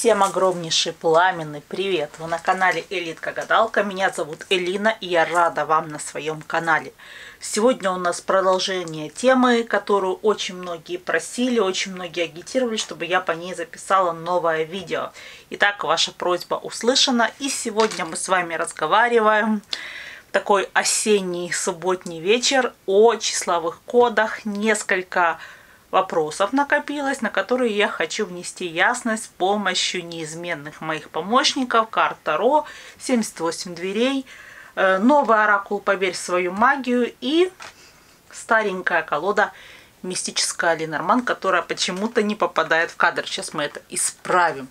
Всем огромнейший пламенный привет! Вы на канале Элитка Гадалка. Меня зовут Элина и я рада вам на своем канале. Сегодня у нас продолжение темы, которую очень многие просили, очень многие агитировали, чтобы я по ней записала новое видео. Итак, ваша просьба услышана и сегодня мы с вами разговариваем такой осенний субботний вечер о числовых кодах, несколько вопросов накопилось, на которые я хочу внести ясность с помощью неизменных моих помощников, карт Таро, 78 дверей, э, новый оракул «Поверь в свою магию» и старенькая колода «Мистическая Ленорман», которая почему-то не попадает в кадр. Сейчас мы это исправим.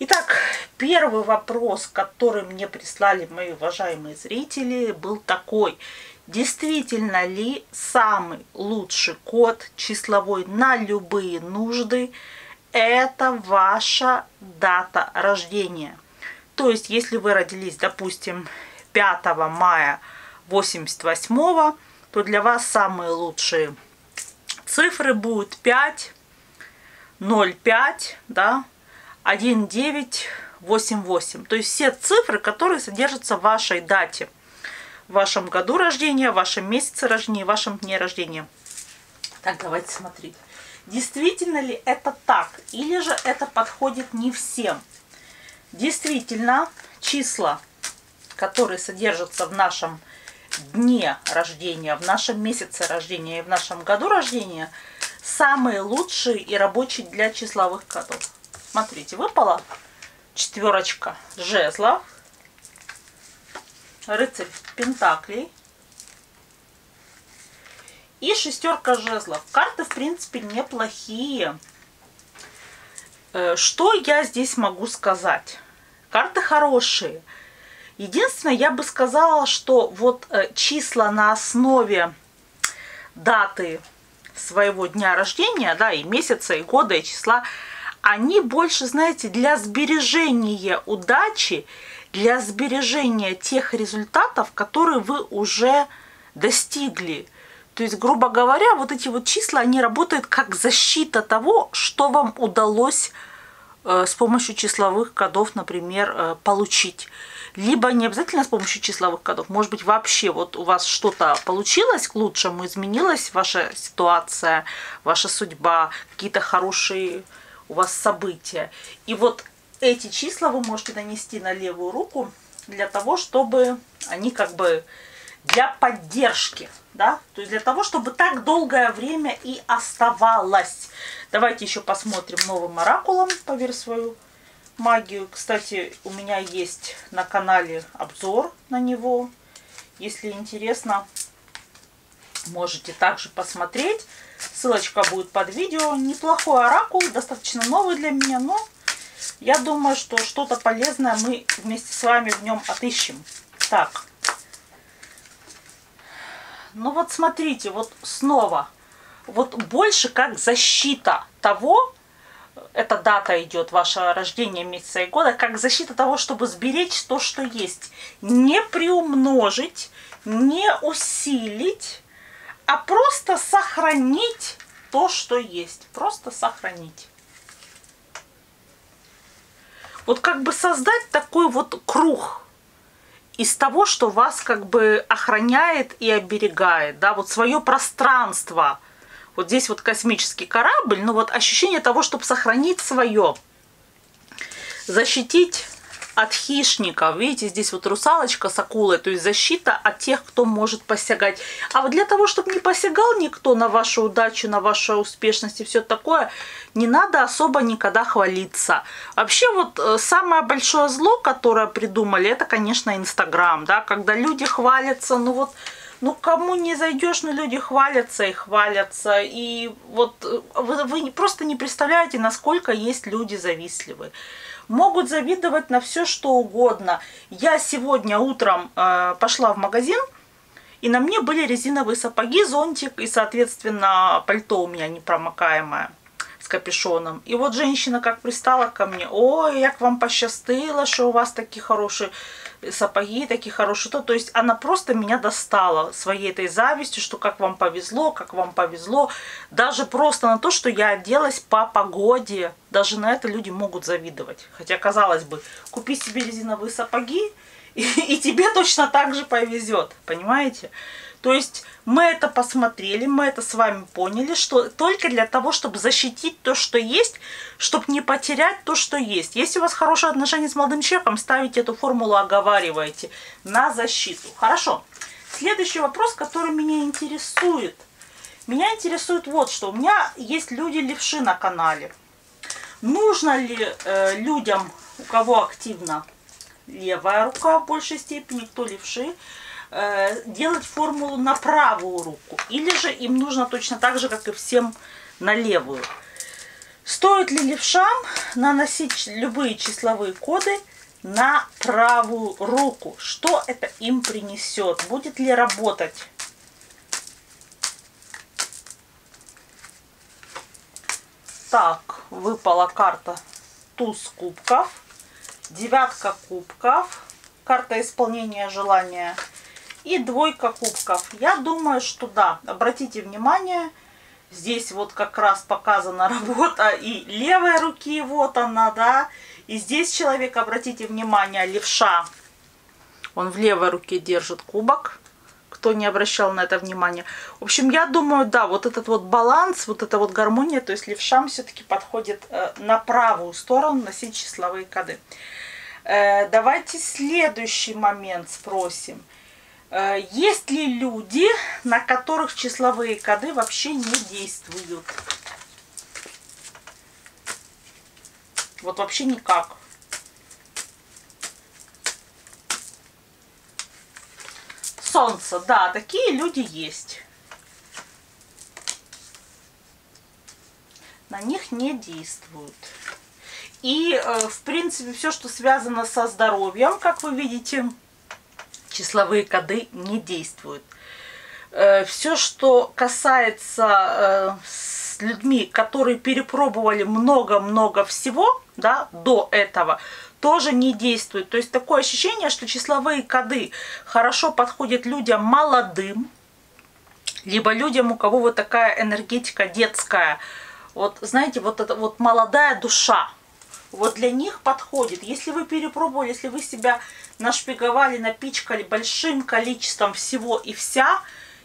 Итак, первый вопрос, который мне прислали мои уважаемые зрители, был такой – действительно ли самый лучший код числовой на любые нужды это ваша дата рождения. То есть, если вы родились, допустим, 5 мая 88 то для вас самые лучшие цифры будут 5, 05, да, 1988. То есть все цифры, которые содержатся в вашей дате – в вашем году рождения, в вашем месяце рождения, в вашем дне рождения. Так, давайте смотреть. Действительно ли это так? Или же это подходит не всем? Действительно, числа, которые содержатся в нашем дне рождения, в нашем месяце рождения и в нашем году рождения, самые лучшие и рабочие для числовых кодов. Смотрите, выпала четверочка жезлов, рыцарь Пентаклей и шестерка жезлов. Карты, в принципе, неплохие. Э, что я здесь могу сказать? Карты хорошие. Единственное, я бы сказала, что вот э, числа на основе даты своего дня рождения, да, и месяца, и года, и числа, они больше, знаете, для сбережения удачи для сбережения тех результатов, которые вы уже достигли. То есть, грубо говоря, вот эти вот числа, они работают как защита того, что вам удалось э, с помощью числовых кодов, например, э, получить. Либо не обязательно с помощью числовых кодов, может быть вообще вот у вас что-то получилось к лучшему, изменилась ваша ситуация, ваша судьба, какие-то хорошие у вас события. И вот эти числа вы можете нанести на левую руку для того, чтобы они как бы для поддержки, да, то есть для того, чтобы так долгое время и оставалось. Давайте еще посмотрим новым оракулом, поверь свою магию. Кстати, у меня есть на канале обзор на него. Если интересно, можете также посмотреть. Ссылочка будет под видео. Неплохой оракул, достаточно новый для меня, но я думаю, что что-то полезное мы вместе с вами в нем отыщем. Так. Ну вот смотрите, вот снова. Вот больше как защита того, эта дата идет, ваше рождение месяца и года, как защита того, чтобы сберечь то, что есть. Не приумножить, не усилить, а просто сохранить то, что есть. Просто сохранить вот как бы создать такой вот круг из того, что вас как бы охраняет и оберегает, да, вот свое пространство. Вот здесь вот космический корабль, но вот ощущение того, чтобы сохранить свое, защитить от хищников. Видите, здесь вот русалочка с акулой, то есть защита от тех, кто может посягать. А вот для того, чтобы не посягал никто на вашу удачу, на вашу успешность и все такое, не надо особо никогда хвалиться. Вообще вот э, самое большое зло, которое придумали, это, конечно, Инстаграм, да, когда люди хвалятся, ну вот, ну кому не зайдешь, но ну, люди хвалятся и хвалятся. И вот э, вы, вы просто не представляете, насколько есть люди завистливые могут завидовать на все, что угодно. Я сегодня утром э, пошла в магазин, и на мне были резиновые сапоги, зонтик и, соответственно, пальто у меня непромокаемое. Капюшоном. И вот женщина как пристала ко мне, ой, як вам пощастило, что у вас такие хорошие сапоги, такие хорошие. То, то есть она просто меня достала своей этой завистью, что как вам повезло, как вам повезло. Даже просто на то, что я оделась по погоде. Даже на это люди могут завидовать. Хотя, казалось бы, купи себе резиновые сапоги, и, и тебе точно так же повезет. Понимаете? То есть мы это посмотрели, мы это с вами поняли, что только для того, чтобы защитить то, что есть, чтобы не потерять то, что есть. Если у вас хорошие отношения с молодым человеком, ставите эту формулу, оговариваете на защиту. Хорошо. Следующий вопрос, который меня интересует. Меня интересует вот что. У меня есть люди-левши на канале. Нужно ли э, людям, у кого активно левая рука в большей степени, кто левши, делать формулу на правую руку. Или же им нужно точно так же, как и всем на левую. Стоит ли левшам наносить любые числовые коды на правую руку? Что это им принесет? Будет ли работать? Так, выпала карта туз кубков, девятка кубков, карта исполнения желания – и двойка кубков. Я думаю, что да, обратите внимание, здесь вот как раз показана работа и левой руки, вот она, да. И здесь человек, обратите внимание, левша, он в левой руке держит кубок, кто не обращал на это внимание. В общем, я думаю, да, вот этот вот баланс, вот эта вот гармония, то есть левшам все-таки подходит э, на правую сторону носить числовые коды. Э, давайте следующий момент спросим. Э, есть ли люди, на которых числовые коды вообще не действуют? Вот вообще никак. Солнце, да, такие люди есть. На них не действуют. И, э, в принципе, все, что связано со здоровьем, как вы видите, числовые коды не действуют. Э, Все, что касается э, с людьми, которые перепробовали много-много всего да, до этого, тоже не действует. То есть такое ощущение, что числовые коды хорошо подходят людям молодым, либо людям, у кого вот такая энергетика детская. Вот, знаете, вот эта вот молодая душа, вот для них подходит. Если вы перепробовали, если вы себя нашпиговали, напичкали большим количеством всего и вся,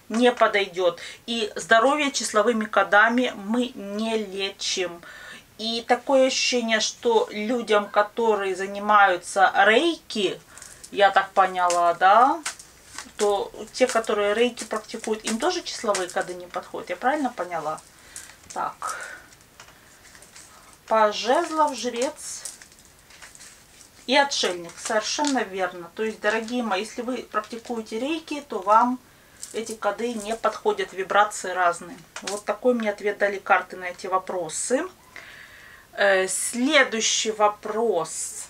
не подойдет. И здоровье числовыми кодами мы не лечим. И такое ощущение, что людям, которые занимаются рейки, я так поняла, да, то те, которые рейки практикуют, им тоже числовые коды не подходят. Я правильно поняла? Так. По жезлов жрец и отшельник. Совершенно верно. То есть, дорогие мои, если вы практикуете рейки, то вам эти коды не подходят, вибрации разные. Вот такой мне ответ дали карты на эти вопросы. Э, следующий вопрос.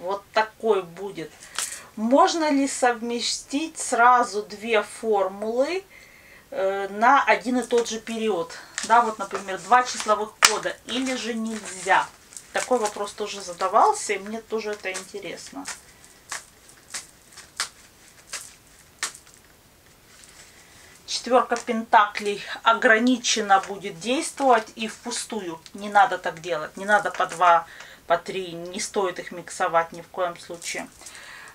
Вот такой будет. Можно ли совместить сразу две формулы э, на один и тот же период? Да, вот, например, два числовых кода. Или же нельзя? Такой вопрос тоже задавался, и мне тоже это интересно. Четверка пентаклей ограниченно будет действовать и впустую. Не надо так делать. Не надо по два, по три. Не стоит их миксовать ни в коем случае.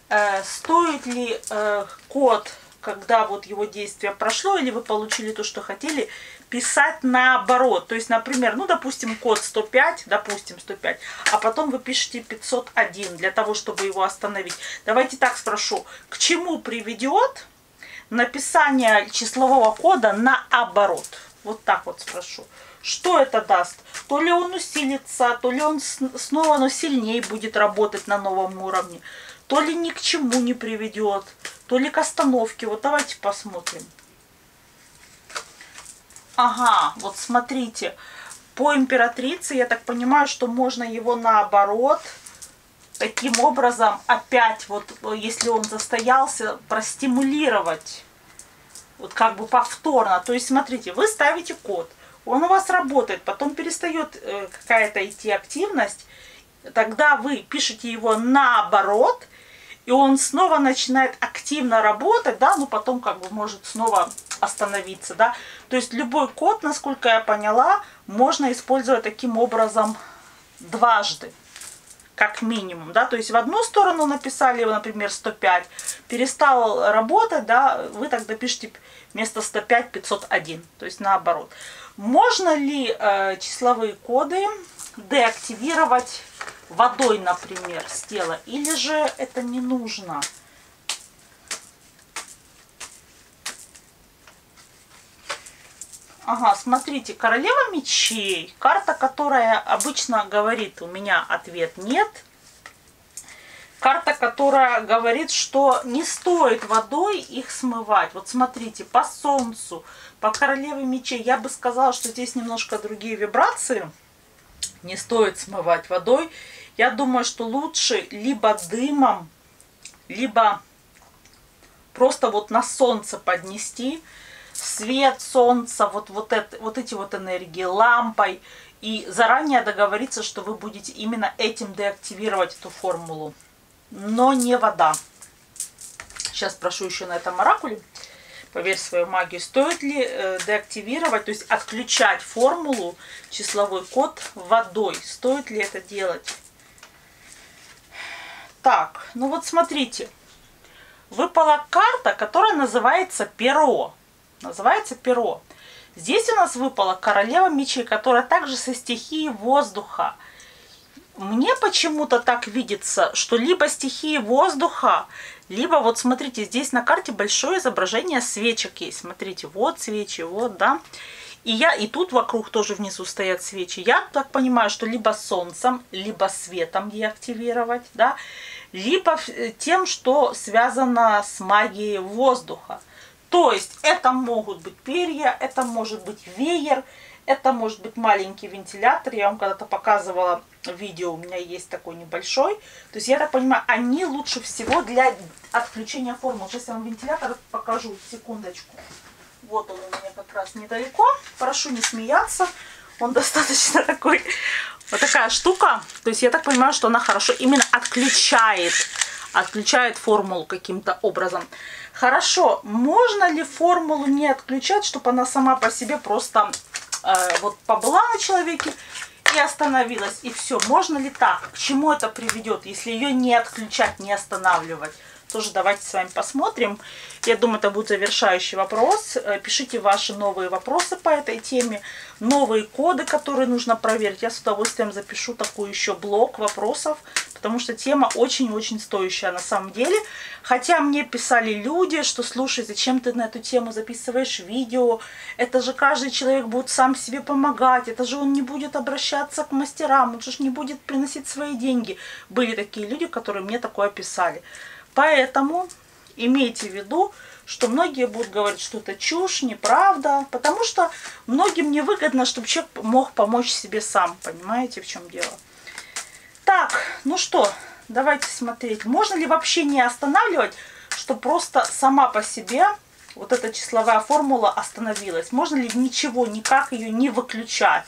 Э, стоит ли э, код, когда вот его действие прошло, или вы получили то, что хотели, писать наоборот. То есть, например, ну, допустим, код 105, допустим, 105, а потом вы пишете 501 для того, чтобы его остановить. Давайте так спрошу, к чему приведет написание числового кода наоборот? Вот так вот спрошу. Что это даст? То ли он усилится, то ли он снова но сильнее будет работать на новом уровне, то ли ни к чему не приведет, то ли к остановке. Вот давайте посмотрим. Ага, вот смотрите, по императрице, я так понимаю, что можно его наоборот, таким образом, опять вот, если он застоялся, простимулировать. Вот как бы повторно. То есть, смотрите, вы ставите код, он у вас работает, потом перестает э, какая-то идти активность, тогда вы пишете его наоборот, и он снова начинает активно работать, да, ну потом как бы может снова остановиться, да. То есть любой код, насколько я поняла, можно использовать таким образом дважды, как минимум, да. То есть в одну сторону написали, например, 105, перестал работать, да, вы тогда пишете вместо 105 501, то есть наоборот. Можно ли э, числовые коды деактивировать водой, например, с тела, или же это не нужно? Ага, смотрите, королева мечей, карта, которая обычно говорит, у меня ответ нет. Карта, которая говорит, что не стоит водой их смывать. Вот смотрите, по солнцу, по королеве мечей, я бы сказала, что здесь немножко другие вибрации. Не стоит смывать водой. Я думаю, что лучше либо дымом, либо просто вот на солнце поднести свет солнца, вот, вот, это, вот эти вот энергии, лампой, и заранее договориться, что вы будете именно этим деактивировать эту формулу, но не вода. Сейчас прошу еще на этом оракуле поверь свою магию, стоит ли э, деактивировать, то есть отключать формулу, числовой код водой? Стоит ли это делать? Так, ну вот смотрите. Выпала карта, которая называется перо. Называется перо. Здесь у нас выпала королева мечей, которая также со стихией воздуха. Мне почему-то так видится, что либо стихии воздуха, либо вот смотрите, здесь на карте большое изображение свечек есть. Смотрите, вот свечи, вот, да. И я, и тут вокруг тоже внизу стоят свечи. Я так понимаю, что либо солнцем, либо светом деактивировать, да, либо э, тем, что связано с магией воздуха. То есть это могут быть перья, это может быть веер, это может быть маленький вентилятор. Я вам когда-то показывала видео, у меня есть такой небольшой. То есть я так понимаю, они лучше всего для отключения формул. Сейчас я вам вентилятор покажу, секундочку. Вот он у меня как раз недалеко. Прошу не смеяться. Он достаточно такой, вот такая штука. То есть я так понимаю, что она хорошо именно отключает, отключает формулу каким-то образом. Хорошо, можно ли формулу не отключать, чтобы она сама по себе просто э, вот побыла на человеке и остановилась, и все. Можно ли так? К чему это приведет, если ее не отключать, не останавливать? Тоже давайте с вами посмотрим. Я думаю, это будет завершающий вопрос. Э, пишите ваши новые вопросы по этой теме, новые коды, которые нужно проверить. Я с удовольствием запишу такой еще блок вопросов, потому что тема очень-очень стоящая на самом деле. Хотя мне писали люди, что слушай, зачем ты на эту тему записываешь видео? Это же каждый человек будет сам себе помогать, это же он не будет обращаться к мастерам, он же не будет приносить свои деньги. Были такие люди, которые мне такое писали. Поэтому имейте в виду, что многие будут говорить, что это чушь, неправда, потому что многим невыгодно, чтобы человек мог помочь себе сам. Понимаете, в чем дело? Так, ну что, давайте смотреть. Можно ли вообще не останавливать, что просто сама по себе вот эта числовая формула остановилась? Можно ли ничего, никак ее не выключать?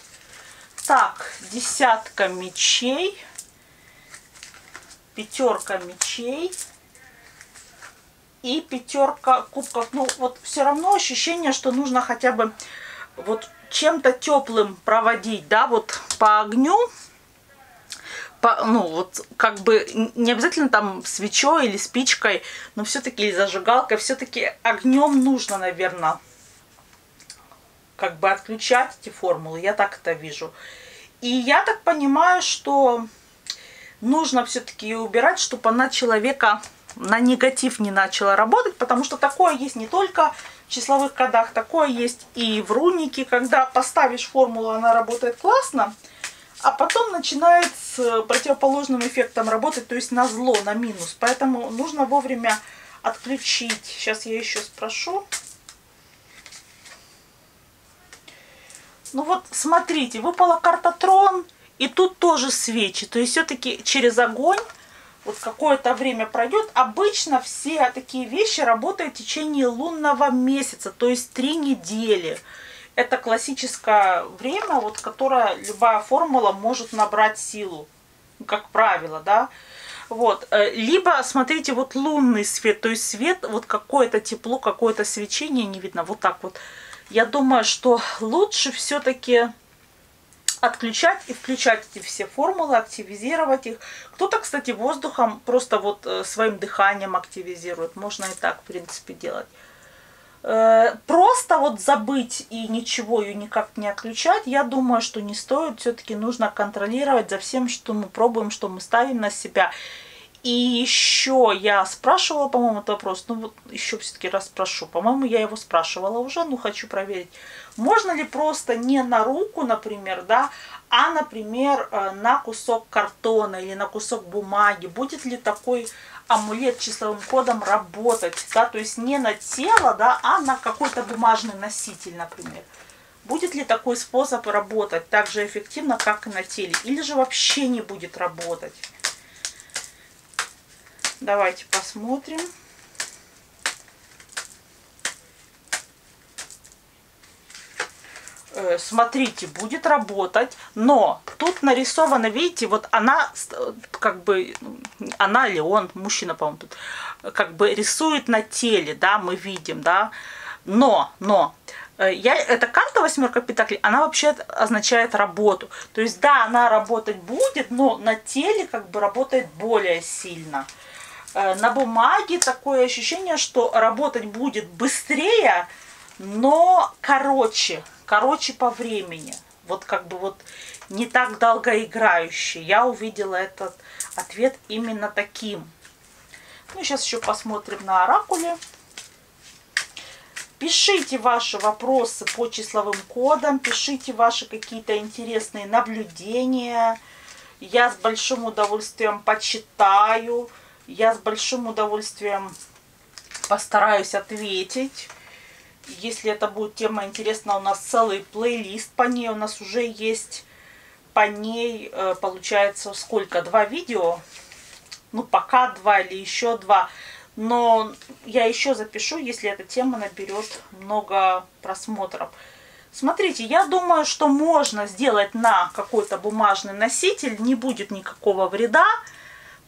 Так, десятка мечей, пятерка мечей, и пятерка кубков. Ну, вот все равно ощущение, что нужно хотя бы вот чем-то теплым проводить, да, вот по огню, по, ну, вот как бы не обязательно там свечой или спичкой, но все-таки или зажигалкой, все-таки огнем нужно, наверное, как бы отключать эти формулы, я так это вижу. И я так понимаю, что нужно все-таки убирать, чтобы она человека на негатив не начала работать, потому что такое есть не только в числовых кодах, такое есть и в рунике, когда поставишь формулу, она работает классно, а потом начинает с противоположным эффектом работать, то есть на зло, на минус. Поэтому нужно вовремя отключить. Сейчас я еще спрошу. Ну вот, смотрите, выпала карта Трон, и тут тоже свечи. То есть все-таки через огонь вот какое-то время пройдет. Обычно все такие вещи работают в течение лунного месяца, то есть три недели. это классическое время, вот, которое любая формула может набрать силу, как правило, да. Вот. Э, либо, смотрите, вот лунный свет, то есть свет, вот какое-то тепло, какое-то свечение не видно, вот так вот. Я думаю, что лучше все-таки отключать и включать эти все формулы, активизировать их. Кто-то, кстати, воздухом просто вот э, своим дыханием активизирует. Можно и так, в принципе, делать. Э, просто вот забыть и ничего ее никак не отключать, я думаю, что не стоит. Все-таки нужно контролировать за всем, что мы пробуем, что мы ставим на себя. И еще я спрашивала, по-моему, этот вопрос, ну вот еще все-таки раз спрошу. По-моему, я его спрашивала уже, ну хочу проверить. Можно ли просто не на руку, например, да, а, например, э, на кусок картона или на кусок бумаги? Будет ли такой амулет числовым кодом работать, да, то есть не на тело, да, а на какой-то бумажный носитель, например. Будет ли такой способ работать так же эффективно, как и на теле, или же вообще не будет работать? Давайте посмотрим. Э, смотрите, будет работать, но тут нарисовано, видите, вот она, как бы, она или он, мужчина, по-моему, тут, как бы рисует на теле, да, мы видим, да, но, но, э, я, эта карта восьмерка пентаклей, она вообще означает работу. То есть, да, она работать будет, но на теле как бы работает более сильно. Э, на бумаге такое ощущение, что работать будет быстрее, но короче, короче по времени. Вот как бы вот не так долгоиграющий. Я увидела этот ответ именно таким. Ну, сейчас еще посмотрим на оракуле. Пишите ваши вопросы по числовым кодам, пишите ваши какие-то интересные наблюдения. Я с большим удовольствием почитаю я с большим удовольствием постараюсь ответить. Если это будет тема интересна, у нас целый плейлист по ней. У нас уже есть по ней, э, получается, сколько? Два видео. Ну, пока два или еще два. Но я еще запишу, если эта тема наберет много просмотров. Смотрите, я думаю, что можно сделать на какой-то бумажный носитель. Не будет никакого вреда.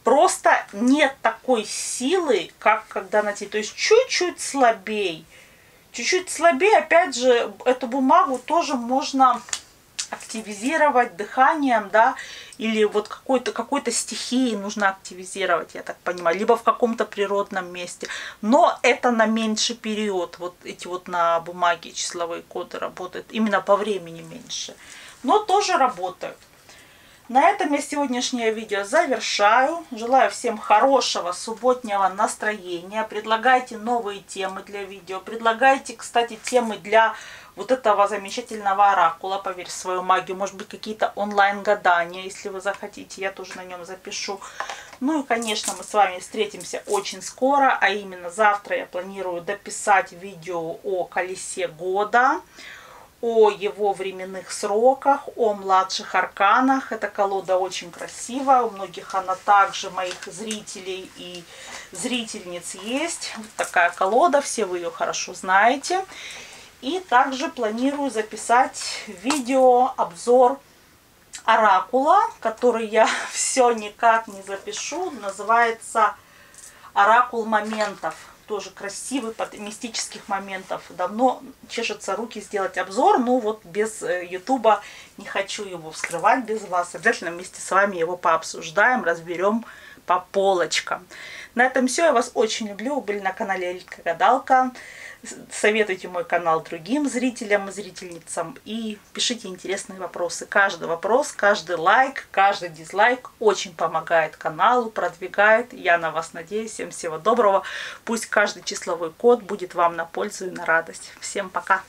Просто нет такой силы, как когда на тебе. То есть чуть-чуть слабей. Чуть-чуть слабее, опять же, эту бумагу тоже можно активизировать дыханием, да, или вот какой-то какой-то стихией нужно активизировать, я так понимаю, либо в каком-то природном месте. Но это на меньший период, вот эти вот на бумаге числовые коды работают, именно по времени меньше. Но тоже работают. На этом я сегодняшнее видео завершаю. Желаю всем хорошего субботнего настроения. Предлагайте новые темы для видео. Предлагайте, кстати, темы для вот этого замечательного оракула, поверь в свою магию. Может быть, какие-то онлайн-гадания, если вы захотите. Я тоже на нем запишу. Ну и, конечно, мы с вами встретимся очень скоро. А именно завтра я планирую дописать видео о колесе года о его временных сроках, о младших арканах. Эта колода очень красивая, у многих она также, моих зрителей и зрительниц есть. Вот такая колода, все вы ее хорошо знаете. И также планирую записать видео, обзор оракула, который я все никак не запишу. Называется «Оракул моментов» тоже красивый, под мистических моментов. Давно чешется руки сделать обзор, но вот без э, ютуба не хочу его вскрывать без вас. Обязательно вместе с вами его пообсуждаем, разберем по полочкам. На этом все. Я вас очень люблю. Вы были на канале Элька Гадалка. Советуйте мой канал другим зрителям и зрительницам. И пишите интересные вопросы. Каждый вопрос, каждый лайк, каждый дизлайк очень помогает каналу, продвигает. Я на вас надеюсь. Всем всего доброго. Пусть каждый числовой код будет вам на пользу и на радость. Всем пока!